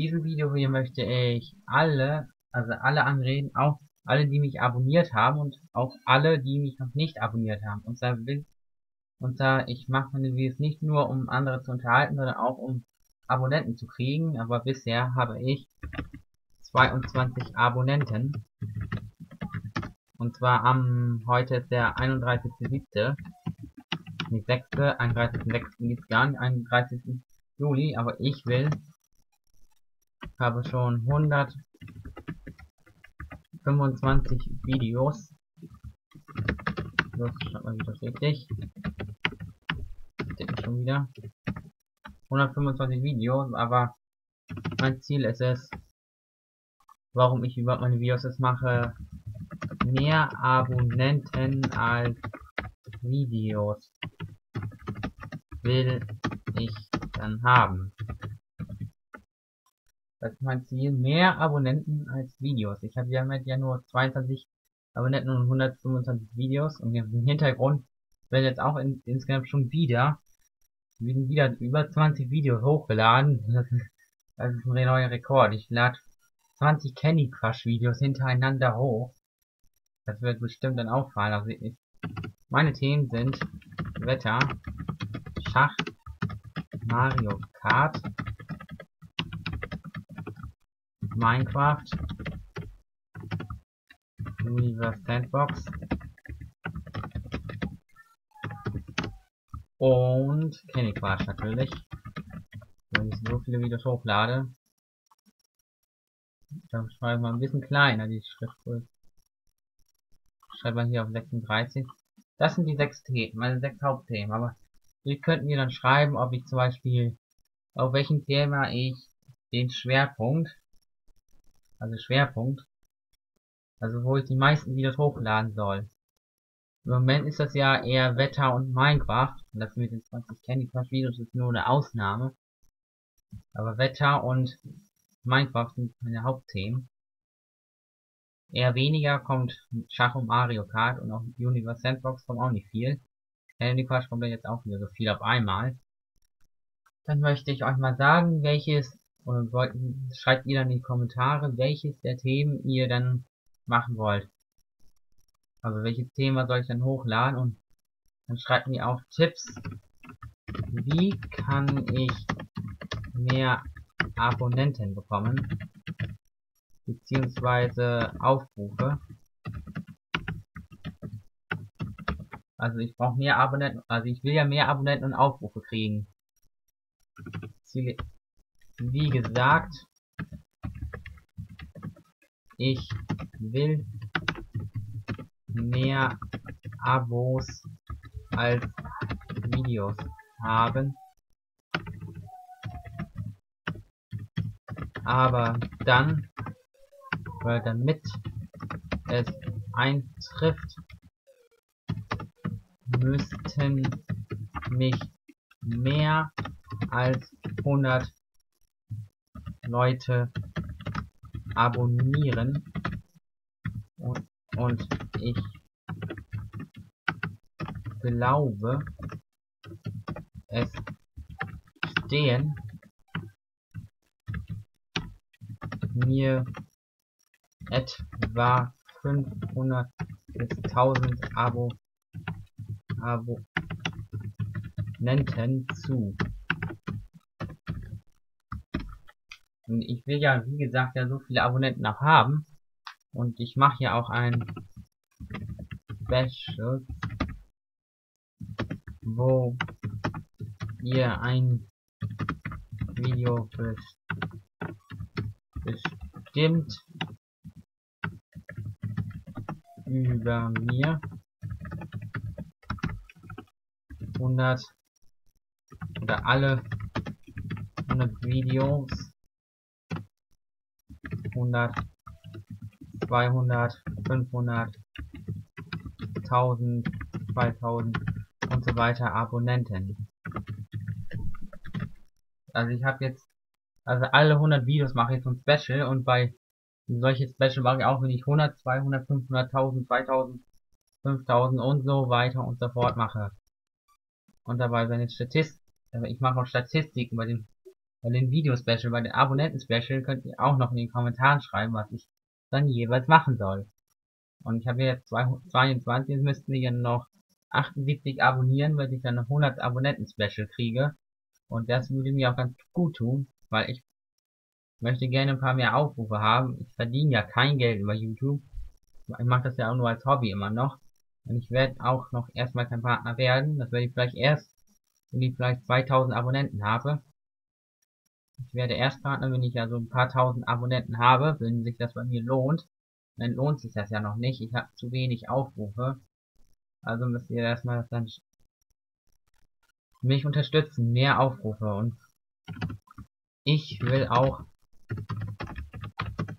diesem Video hier möchte ich alle, also alle anreden, auch alle, die mich abonniert haben und auch alle, die mich noch nicht abonniert haben. Und zwar will, und zwar, ich mache meine Videos nicht nur, um andere zu unterhalten, sondern auch um Abonnenten zu kriegen, aber bisher habe ich 22 Abonnenten. Und zwar am, heute ist der 31.7. Nicht 6. 31.6. gibt's gar nicht, 31. Juli, aber ich will, habe schon 125 Videos. Los, schreibt mal wieder richtig. Steht schon wieder. 125 Videos, aber mein Ziel ist es, warum ich überhaupt meine Videos jetzt mache, mehr Abonnenten als Videos will ich dann haben. Das ist mein Ziel, mehr Abonnenten als Videos. Ich habe ja mit ja nur 22 Abonnenten und 125 Videos und im Hintergrund werden jetzt auch in, insgesamt schon wieder wieder über 20 Videos hochgeladen. Das ist, das ist ein neuer Rekord. Ich lade 20 Candy Crush Videos hintereinander hoch. Das wird bestimmt dann auffallen. Also ich, meine Themen sind Wetter, Schach, Mario Kart, Minecraft, Universe Sandbox und Candy Crush natürlich. Wenn ich so viele Videos hochlade, dann schreibe mal ein bisschen kleiner die Schriftgröße. Schreibe mal hier auf 36. Das sind die sechs Themen, meine sechs Hauptthemen. Aber ihr könnt mir dann schreiben, ob ich zum Beispiel auf welchem Thema ich den Schwerpunkt also Schwerpunkt, also wo ich die meisten Videos hochladen soll. Im Moment ist das ja eher Wetter und Minecraft, und das mit den 20 Candy Crush Videos ist nur eine Ausnahme. Aber Wetter und Minecraft sind meine Hauptthemen. Eher weniger kommt Schach und Mario Kart und auch Universe Sandbox kommt auch nicht viel. Candy Crush kommt ja jetzt auch wieder so viel auf einmal. Dann möchte ich euch mal sagen, welches schreibt ihr dann in die Kommentare, welches der Themen ihr dann machen wollt. Also welches Thema soll ich dann hochladen und dann schreibt mir auch Tipps. Wie kann ich mehr Abonnenten bekommen? Beziehungsweise Aufrufe. Also ich brauche mehr Abonnenten, also ich will ja mehr Abonnenten und Aufrufe kriegen. Ziele wie gesagt, ich will mehr Abos als Videos haben. Aber dann, weil damit es eintrifft, müssten mich mehr als 100 Leute abonnieren und, und ich glaube es stehen mir etwa 500 bis 1000 Abo Abonnenten zu. Und ich will ja, wie gesagt, ja so viele Abonnenten auch haben. Und ich mache ja auch ein Special, wo ihr ein Video bestimmt über mir 100 oder alle 100 Videos 100, 200, 500, 1000, 2000 und so weiter Abonnenten. Also ich habe jetzt, also alle 100 Videos mache ich so ein Special und bei solche Special mache ich auch, wenn ich 100, 200, 500, 1000, 2000, 5000 und so weiter und so fort mache. Und dabei, wenn ich Statist, ich mache auch Statistiken bei den Bei den Video-Special, bei den Abonnenten-Special könnt ihr auch noch in den Kommentaren schreiben, was ich dann jeweils machen soll. Und ich habe jetzt 22, jetzt müssten wir noch 78 abonnieren, weil ich dann 100 Abonnenten-Special kriege. Und das würde mir auch ganz gut tun, weil ich möchte gerne ein paar mehr Aufrufe haben. Ich verdiene ja kein Geld über YouTube. Ich mache das ja auch nur als Hobby immer noch. Und ich werde auch noch erstmal kein Partner werden. Das werde ich vielleicht erst, wenn ich vielleicht 2000 Abonnenten habe. Ich werde erst Partner, wenn ich ja so ein paar tausend Abonnenten habe, wenn sich das bei mir lohnt. Dann lohnt sich das ja noch nicht. Ich habe zu wenig Aufrufe. Also müsst ihr erstmal dann mich unterstützen. Mehr Aufrufe. Und ich will auch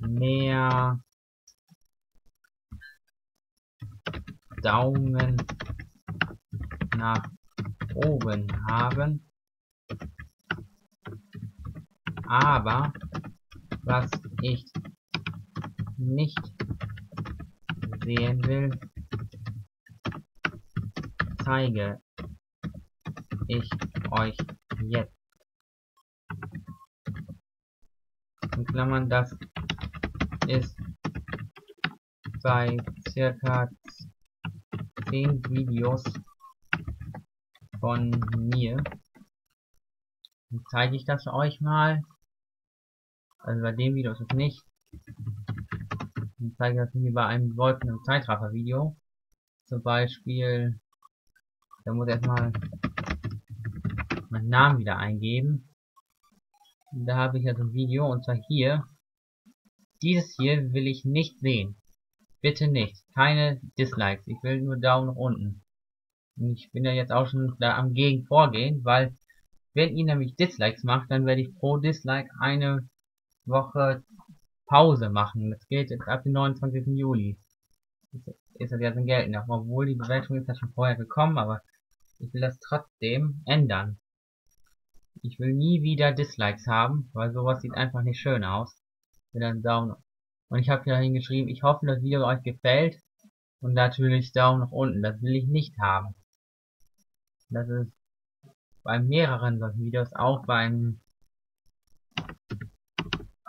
mehr Daumen nach oben haben. Aber was ich nicht sehen will, zeige ich euch jetzt. In Klammern, das ist bei circa 10 Videos von mir. Dann zeige ich das euch mal. Also bei dem Video ist es nicht. Dann zeige ich das mir bei einem wollten Zeitraffer Video. Zum Beispiel, da muss ich erstmal meinen Namen wieder eingeben. Da habe ich jetzt ein Video und zwar hier. Dieses hier will ich nicht sehen. Bitte nicht. Keine Dislikes. Ich will nur Daumen nach unten. Und ich bin ja jetzt auch schon da am Gegen vorgehen, weil wenn ihr nämlich Dislikes macht, dann werde ich pro Dislike eine Woche Pause machen. Das geht jetzt ab dem 29. Juli. Ist das jetzt in Gelten. Obwohl die Bewertung ist ja schon vorher gekommen, aber ich will das trotzdem ändern. Ich will nie wieder Dislikes haben, weil sowas sieht einfach nicht schön aus. Mit einem Daumen. Und ich habe hier hingeschrieben, ich hoffe, das Video euch gefällt. Und natürlich Daumen nach unten. Das will ich nicht haben. Das ist bei mehreren solchen Videos, auch beim...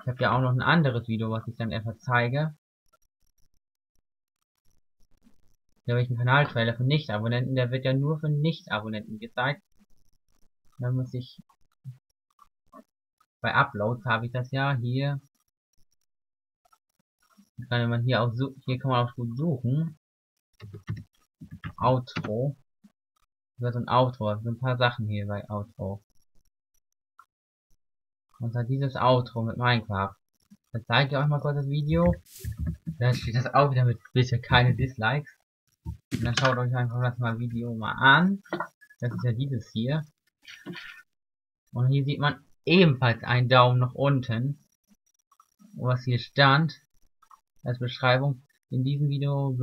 Ich habe ja auch noch ein anderes Video, was ich dann einfach zeige. Da habe ich einen Kanaltrailer für Nicht-Abonnenten, der wird ja nur für Nicht-Abonnenten gezeigt. Da muss ich bei Uploads habe ich das ja hier. Kann man hier auch hier kann man auch gut suchen. Outro. Das ist ein Outro, so ein paar Sachen hier bei Outro. Und dann dieses Outro mit Minecraft. Dann zeige ich euch mal kurz das Video. Dann steht das auch wieder mit bitte keine Dislikes. Und dann schaut euch einfach das mal Video mal an. Das ist ja dieses hier. Und hier sieht man ebenfalls einen Daumen nach unten. Was hier stand als Beschreibung in diesem Video.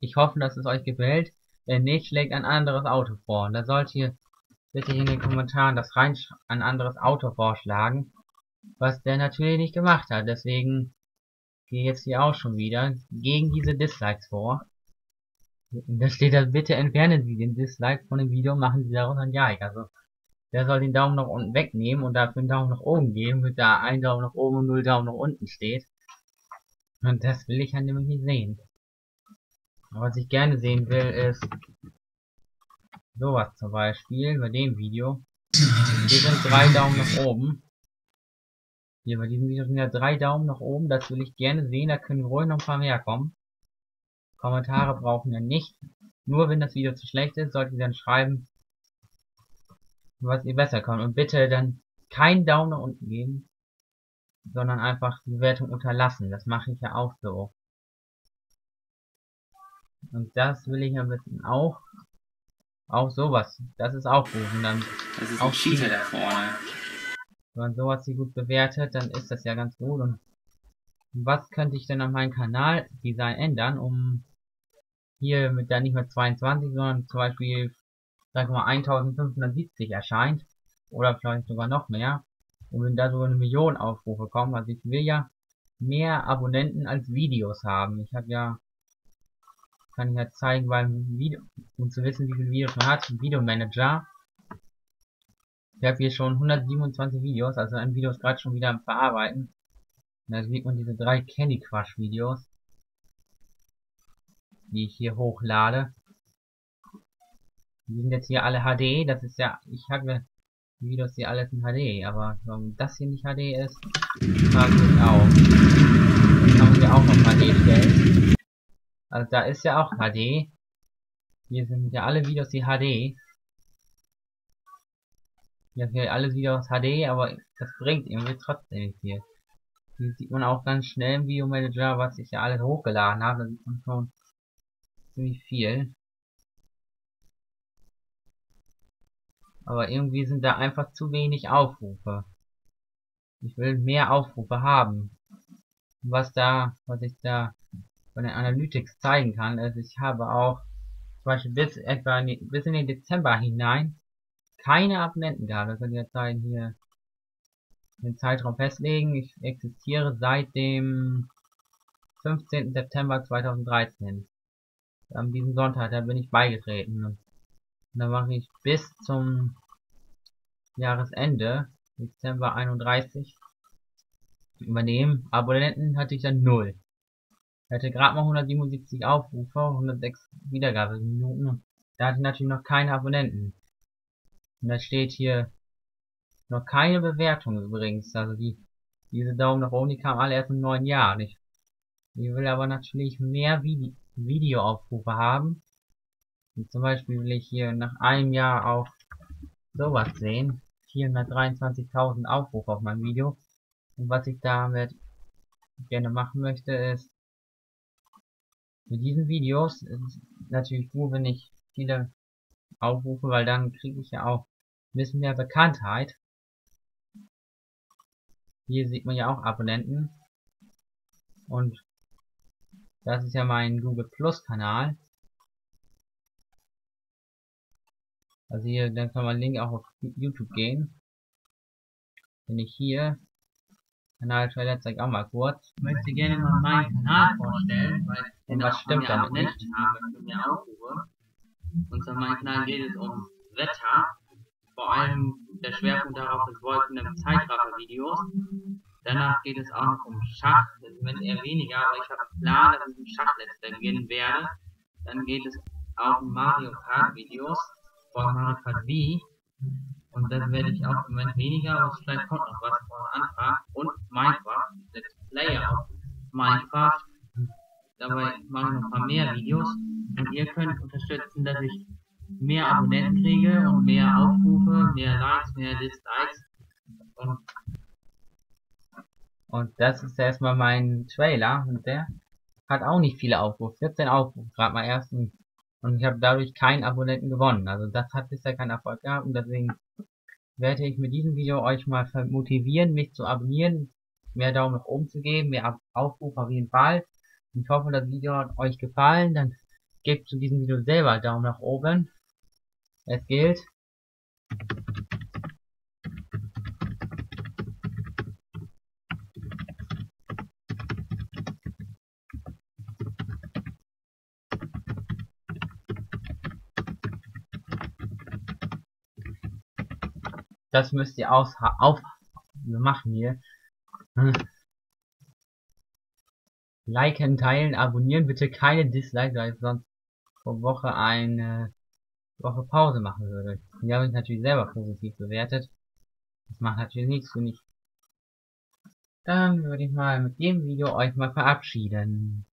Ich hoffe, dass es euch gefällt. Wenn nicht, schlägt ein anderes Auto vor. Und da sollt ihr bitte in den Kommentaren das rein ein anderes Auto vorschlagen. Was der natürlich nicht gemacht hat. Deswegen gehe jetzt hier auch schon wieder gegen diese Dislikes vor. Da steht da, bitte entfernen Sie den Dislike von dem Video, machen Sie daraus ein Like. Also der soll den Daumen nach unten wegnehmen und dafür einen Daumen nach oben geben, mit da ein Daumen nach oben und null Daumen nach unten steht. Und das will ich halt nämlich nicht sehen. Aber was ich gerne sehen will, ist sowas zum Beispiel, bei dem Video. Hier sind drei Daumen nach oben. Hier bei diesem Video sind ja drei Daumen nach oben, das will ich gerne sehen, da können ruhig noch ein paar mehr kommen. Kommentare brauchen ja nicht. Nur wenn das Video zu schlecht ist, solltet ihr dann schreiben, was ihr besser könnt. Und bitte dann keinen Daumen nach unten geben, sondern einfach die Bewertung unterlassen. Das mache ich ja auch so. Und das will ich am besten auch. Auch sowas. Das ist auch gut. Und dann das ist auch ein Cheater da vorne. Wenn man sowas hier gut bewertet, dann ist das ja ganz gut. Und was könnte ich denn an meinem Kanaldesign ändern, um hier mit der nicht mehr 22, sondern zum Beispiel sagen wir mal 1570 erscheint oder vielleicht sogar noch mehr und wenn da so eine Million Aufrufe kommen, also ich will ja mehr Abonnenten als Videos haben. Ich habe ja kann ich ja zeigen beim Video, um zu wissen, wie viele Videos man hat, Videomanager. Ich habe hier schon 127 Videos, also ein Video ist gerade schon wieder am Verarbeiten. Und da sieht man diese drei Candy Crush Videos, die ich hier hochlade. Die sind jetzt hier alle HD, das ist ja, ich habe Videos hier alles in HD, aber warum das hier nicht HD ist, frage ich auch. Kann man hier auch noch HD stellen. Also da ist ja auch HD. Hier sind ja alle Videos die HD. Hier sind ja alle Videos HD, aber das bringt irgendwie trotzdem nicht viel. Hier sieht man auch ganz schnell im Video Manager, was ich ja alles hochgeladen habe. Da sieht man schon ziemlich viel. Aber irgendwie sind da einfach zu wenig Aufrufe. Ich will mehr Aufrufe haben. Was da, was ich da von den Analytics zeigen kann, ist, ich habe auch zum Beispiel bis etwa in die, bis in den Dezember hinein keine Abonnenten gehabt. Können wir zeigen hier den Zeitraum festlegen. Ich existiere seit dem 15. September 2013. An diesem Sonntag, da bin ich beigetreten. Und dann mache ich bis zum Jahresende, Dezember 31, übernehmen. Abonnenten hatte ich dann null. Er hatte gerade mal 177 Aufrufe, 106 Wiedergabeminuten. Da hatte ich natürlich noch keine Abonnenten. Und da steht hier noch keine Bewertung übrigens. Also die, diese Daumen nach oben, die kamen alle erst im neuen Jahr. Ich, ich will aber natürlich mehr Vide Videoaufrufe haben. Und zum Beispiel will ich hier nach einem Jahr auch sowas sehen. 423.000 Aufrufe auf mein Video. Und was ich damit gerne machen möchte, ist mit diesen Videos ist natürlich gut, wenn ich viele aufrufe, weil dann kriege ich ja auch ein bisschen mehr Bekanntheit. Hier sieht man ja auch Abonnenten. Und das ist ja mein Google Plus Kanal. Also hier, dann kann man Link auch auf YouTube gehen. Wenn ich hier Kanaltrailer zeigt auch mal kurz. Ich möchte gerne mal meinen Kanal vorstellen, weil Und was stimmt nicht? Aufrufe. Und zwar mein Kanal geht es um Wetter. Vor allem der Schwerpunkt darauf ist Wolken im Zeitraffer-Videos. Danach geht es auch noch um Schach, ist eher weniger, aber ich habe einen Plan, dass ich ein Schachletzter beginnen werde. Dann geht es auch um Mario Kart Videos von Mario Kart Wii. Und das werde ich auch im Moment weniger, aber vielleicht kommt noch was von Anfang. Und Minecraft, Let's Player auf Minecraft. Dabei mache ich noch ein paar mehr Videos. Und ihr könnt unterstützen, dass ich mehr Abonnenten kriege und mehr Aufrufe, mehr Likes, mehr Dislikes. Und Und das ist erstmal mein Trailer und der hat auch nicht viele Aufrufe. 14 Aufrufe, gerade mal ersten. Und ich habe dadurch keinen Abonnenten gewonnen. Also das hat bisher keinen Erfolg gehabt und deswegen werde ich mit diesem Video euch mal motivieren, mich zu abonnieren, mehr Daumen nach oben zu geben, mehr Aufrufe auf jeden Fall. Ich hoffe, das Video hat euch gefallen. Dann gebt zu diesem Video selber Daumen nach oben. Es gilt. Das müsst ihr aus auf machen hier. Liken, teilen, abonnieren, bitte keine Dislikes, weil ich sonst pro Woche eine Woche Pause machen würde. Die habe ich natürlich selber positiv bewertet. Das macht natürlich nichts für mich. Dann würde ich mal mit dem Video euch mal verabschieden.